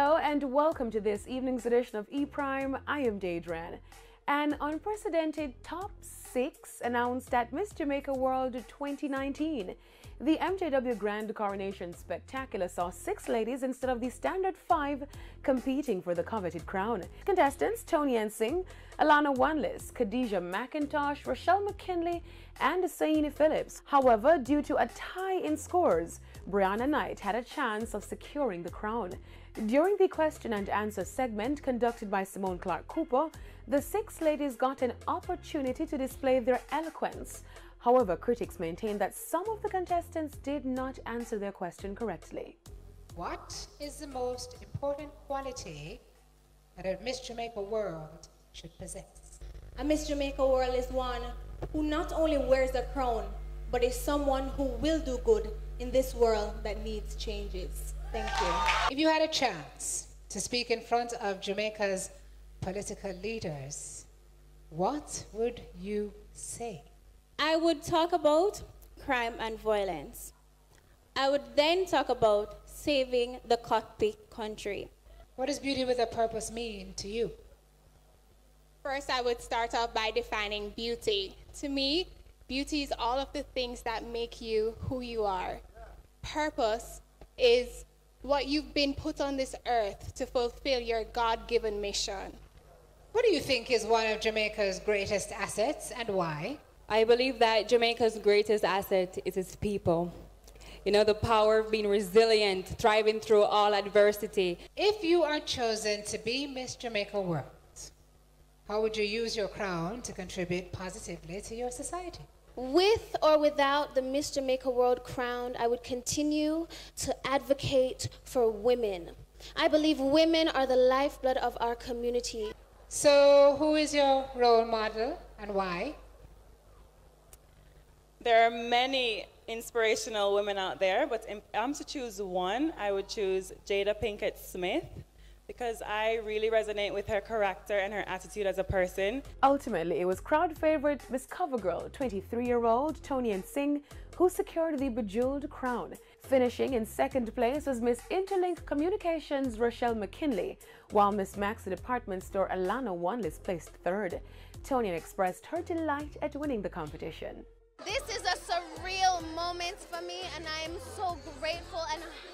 Hello and welcome to this evening's edition of E Prime. I am Daedran. An unprecedented top six announced at Miss Jamaica World 2019. The MJW Grand Coronation Spectacular saw six ladies instead of the standard five competing for the coveted crown. Contestants Toni-Ann Singh, Alana Wanless, Khadijah McIntosh, Rochelle McKinley, and Saini Phillips. However, due to a tie in scores, Brianna Knight had a chance of securing the crown. During the question and answer segment conducted by Simone Clark Cooper, the six ladies got an opportunity to display their eloquence. However, critics maintain that some of the contestants did not answer their question correctly. What is the most important quality that a Miss Jamaica World should possess? A Miss Jamaica World is one who not only wears a crown, but is someone who will do good in this world that needs changes. Thank you. If you had a chance to speak in front of Jamaica's political leaders, what would you say? I would talk about crime and violence. I would then talk about saving the cockpit country. What does beauty with a purpose mean to you? First, I would start off by defining beauty. To me, beauty is all of the things that make you who you are. Purpose is what you've been put on this earth to fulfill your God given mission. What do you think is one of Jamaica's greatest assets and why? I believe that Jamaica's greatest asset is its people. You know, the power of being resilient, thriving through all adversity. If you are chosen to be Miss Jamaica World, how would you use your crown to contribute positively to your society? With or without the Miss Jamaica World crown, I would continue to advocate for women. I believe women are the lifeblood of our community. So, who is your role model and why? There are many inspirational women out there, but if I'm to choose one, I would choose Jada Pinkett Smith because I really resonate with her character and her attitude as a person. Ultimately, it was crowd favorite Miss Covergirl, 23-year-old Toni-Ann Singh, who secured the bejeweled crown. Finishing in second place was Miss Interlink Communications Rochelle McKinley, while Miss Maxi Department Store Alana Wanless placed third. Toni-Ann expressed her delight at winning the competition. This is a surreal moment for me and I am so grateful and humbled.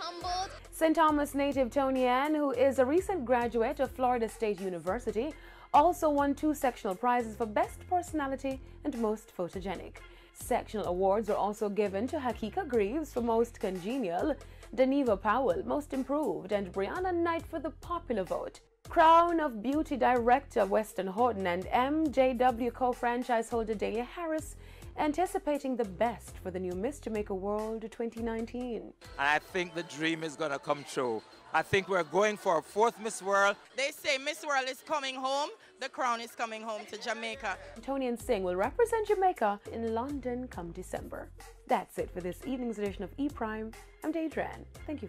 St. Thomas native Toni-Ann, who is a recent graduate of Florida State University, also won two sectional prizes for Best Personality and Most Photogenic. Sectional awards were also given to Hakika Greaves for Most Congenial, Daniva Powell, Most Improved, and Brianna Knight for the popular vote. Crown of Beauty Director Weston Horton and MJW co-franchise holder Delia Harris anticipating the best for the new Miss Jamaica World 2019. And I think the dream is going to come true. I think we're going for a fourth Miss World. They say Miss World is coming home, the crown is coming home to Jamaica. Toni-Ann Singh will represent Jamaica in London come December. That's it for this evening's edition of E Prime. I'm Daedran. Thank you for